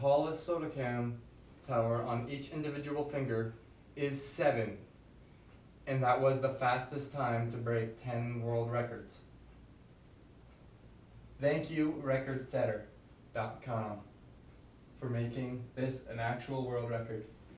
Tallest Sodacam tower on each individual finger is seven. And that was the fastest time to break ten world records. Thank you, recordsetter.com, for making this an actual world record.